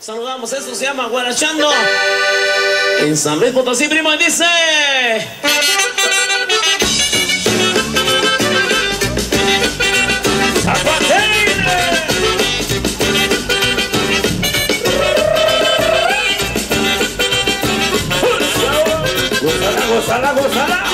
Saludamos, eso se llama Guarachando. En San Luis Potosí, primo, y dice... Gozala, gozala,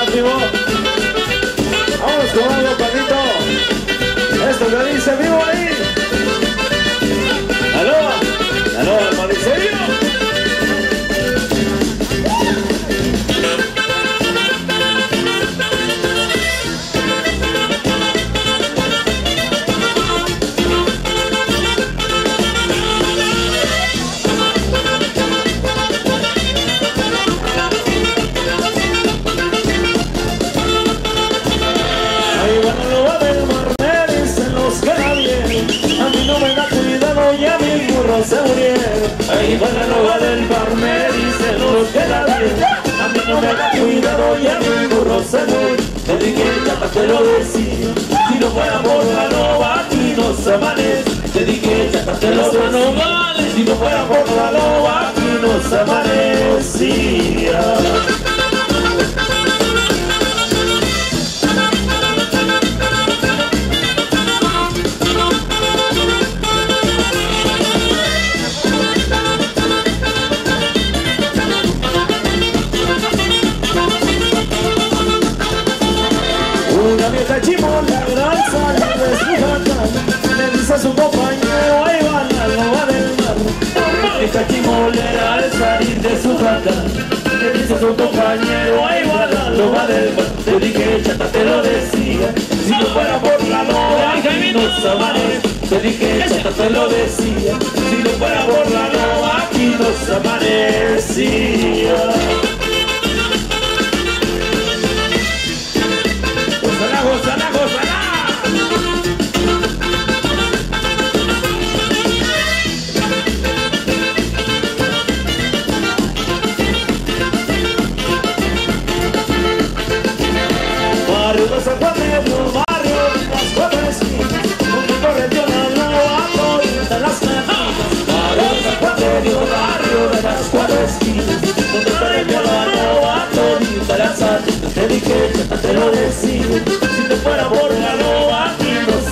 Vamos con algo, panito. Esto que dice, vivo murieron. Ahí van a lo va del mar, me dicen los que la. A mí no me da cuidado y a mi burro se murió. Te dije ya te lo decía. Si no fuera por la loba, aquí no se amanece. Te dije ya te lo decía. Si no fuera por la loba, aquí no se amanecía. Chimolera al salir de su jacal Le dice a su compañero, ahí va la loba del mar Una vieja chimolera al salir de su jacal Le dice a su compañero, ahí va la loba del mar Te dije, chata, te lo decía. Si no fuera por la loba, aquí no se amanece Te dije, chata, te lo decía. Si no fuera por la loba, aquí no se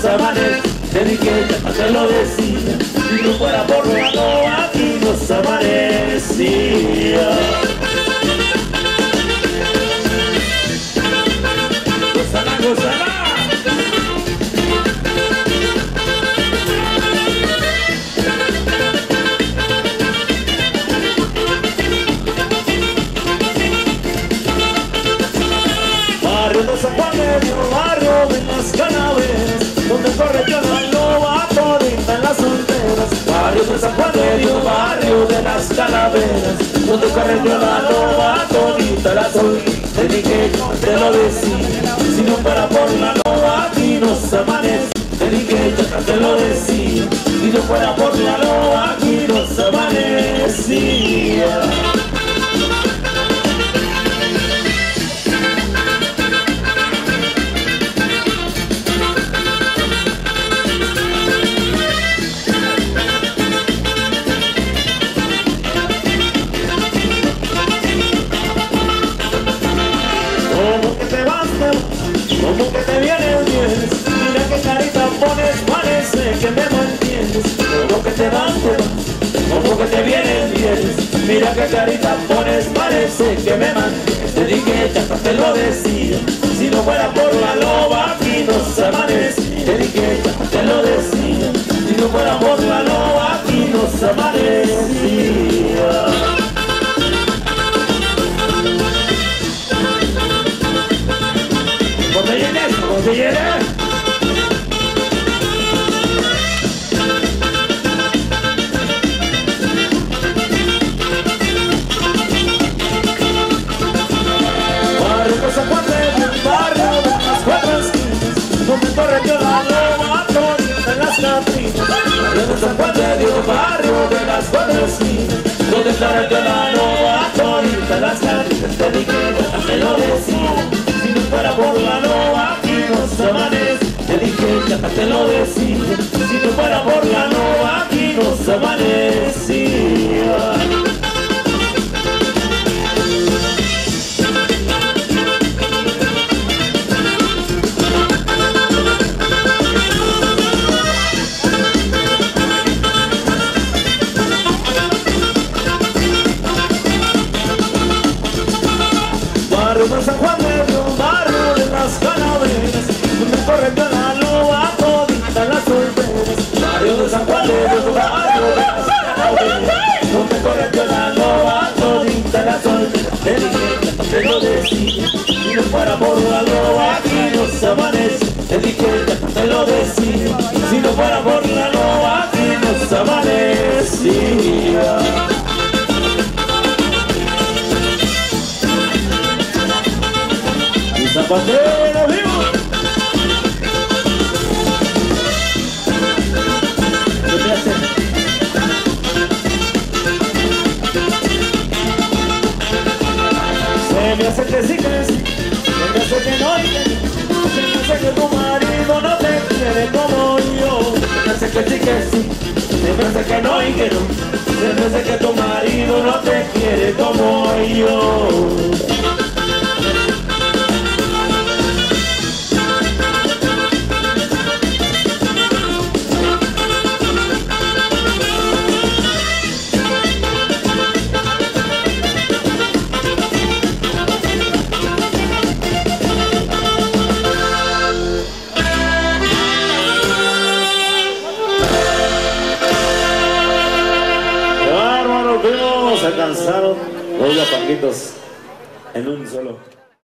aquí no se amanece. Te dije, ya te lo decía, si no fuera por de calaveras. Donde corrió la loba todita en las solteras. Te dije, te lo decía, si no fuera por la loba aquí nos amanece. Te dije, te lo decía, si no fuera por la loba aquí Mira qué carita pones, parece que me mantienes Te dije, ya te lo decía. Si no fuera por la loba, aquí no se amanece. Te dije, ya te lo decía. Si no fuera por la loba, aquí no se amanecía. Botellenes. Donde corrió la loba todita en las catrinas. Te dije, ya te lo decía, si no fuera por la loba aquí nos amanece. Te dije, ya te lo decía, si no fuera por la loba aquí nos amanecía. Te dije, te lo decía, si no fuera por la loba aquí nos amanecía. Y zapatero vivo. Se me hace que sí que sí, se me hace que no que. Se me hace que tu no te quiere como yo. Me hace que sí que sí, me hace que no y que no. Me hace que tu marido no te en un solo.